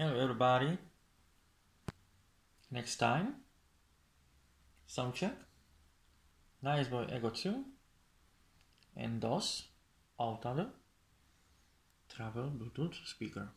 Hello everybody. Next time. Sound check. Nice boy Ego 2. and DOS. Altado Travel Bluetooth speaker.